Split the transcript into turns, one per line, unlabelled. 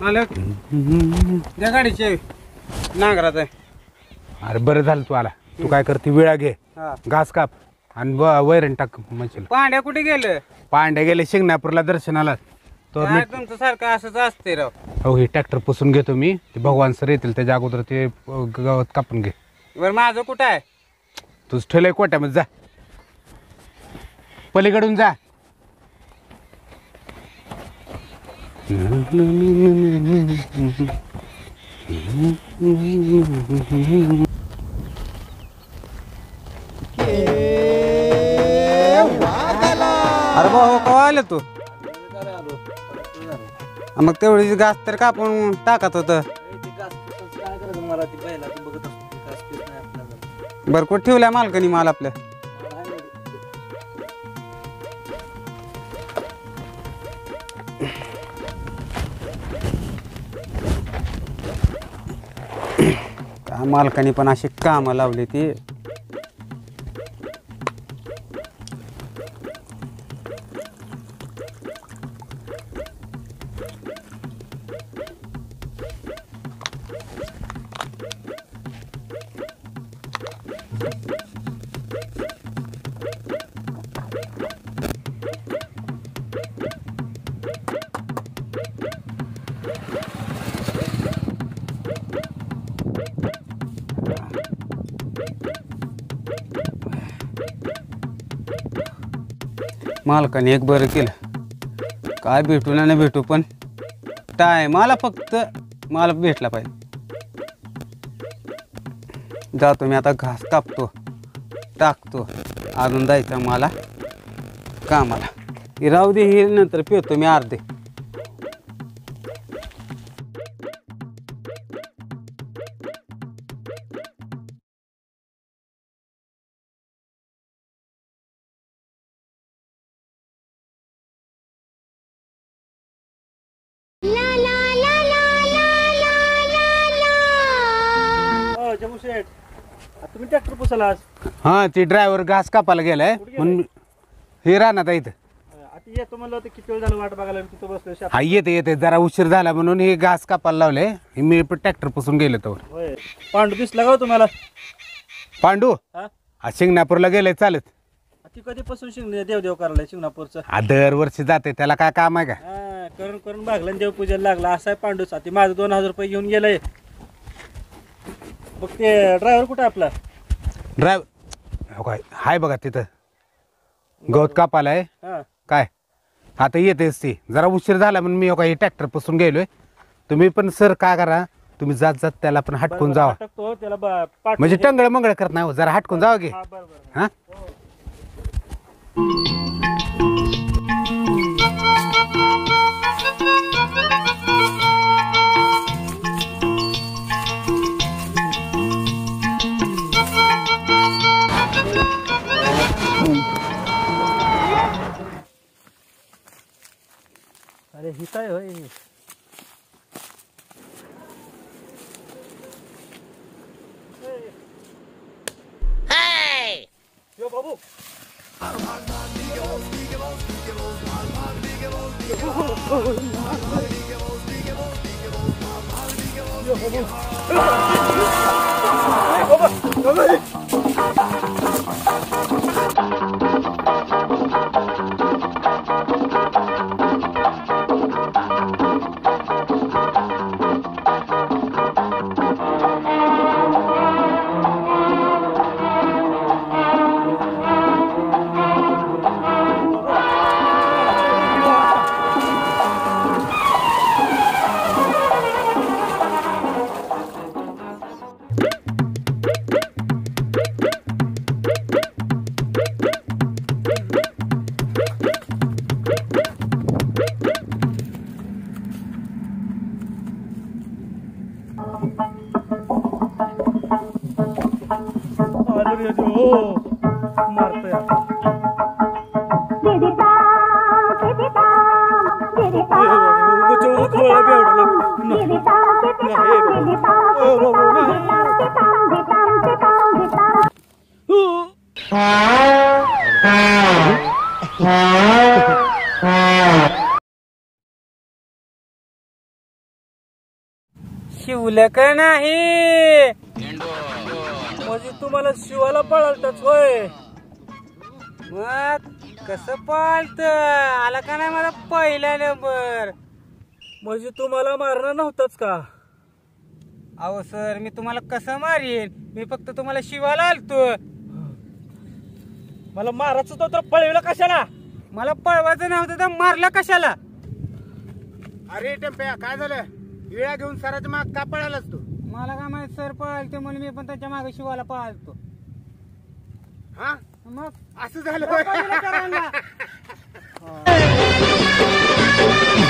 मालक त्या गाडीचे नांगरात आहे
अरे बरं झालं तू आला. तू काय करते? विळा घे.
हा.
घास काप. आणि व- वैरण टाक म्हणशील.
पांड्या कुठे गेलं?
पांड्या गेले शिंगणापूरला दर्शनाला. तो
काय तुमचं सारखं असंच असते राव.
हो ही ट्रॅक्टर पुसून घेतो मी. ते भगवान सर येतील त्याच्या अगोदर ते अ, गवत कापून घे.
बरं माझं कुठं आहे?
तुझ ठेलय कोट्यामध्ये जा. पलीकडून जा.
अरे भाऊ हो, कवा आलं तू? मग तेवढी घास तर कापून टाकत होत. बरं कुठं ठेवलाय मालकानी माल आपल्या मालकाने मालकानी पण अशी कामं लावली ती? मालकाने एक बरं केलं. काय भेटू ना नाही भेटू पण टायमाला फक्त मला भेटला पाहिजे. जातो मी आता घास कापतो टाकतो अजून जायचं मला कामाला. राहू दे हे नंतर पितो मी अर्धे.
तुम्ही ट्रॅक्टर पुसाला आज?
हां ते ड्रायव्हर घास कापायला गेलाय. म्हणून हे राहणार इथं.
आता येतो म्हणलं होतं किती वेळ झालं वाट बघायला मी तिथं बसलो शेतात.
हा येते येते. जरा उशीर झाला म्हणून हे घास कापायला लावले. हे मी ट्रॅक्टर पुसून गेलो तर
होय. पांडू दिसला का हो तुम्हाला?
पांडू?
हा?
हा शिंगणापूरला गेले चालत.
ती कधीपासून शिंग देवदेव करायला शिंगणापूरचं?
हा दरवर्षी जाते त्याला काय काम आहे का?
हा करून करून भागला आणि देवपूजेला लागला. असा आहे पांडूचा. ती माझं दोन हजार रुपये घेऊन गेलाय. बघ ते ड्रायव्हर कुठं आपला?
ड्रायव्हर काय? हाय बघा तिथं. गवत कापायला आहे
हा.
काय? आता येतेच ती जरा उशीर झाला म्हणून मी काही ट्रॅक्टरपासून गेलोय. तुम्ही पण सर काय करा? तुम्ही जात जात त्याला पण हटकून जावा.
टाकतो त्याला ब- पाठवून
म्हणजे
दे.
टंगळ मंगळ करत नाही हो, जरा हटकून जावा की
हा बरं बरं
हा.
れ痛いわいはいやば
शिवल शिवलक नाही।
म्हणजे तुम्हाला शिवाला पळालताच होय.
मग कसं पाळत आला का नाही मला पहिला नंबर?
म्हणजे तुम्हाला मारणं नव्हतंच का?
अहो सर मी तुम्हाला कसं मारीन? मी फक्त तुम्हाला शिवायला आलतो.
मला मारायचं होतं तर पळविलं कशाला?
मला पळवायचं नव्हतं तर मारला कशाला?
अरे टेम्प्या काय झालं? विळा घेऊन सराच्या माग का पळालास तू?
मला काय माहीत सर पळालते म्हणून मी पण त्याच्यामागे शिवायला पळालतो.
हा?
मग?
असं झालं
करायला.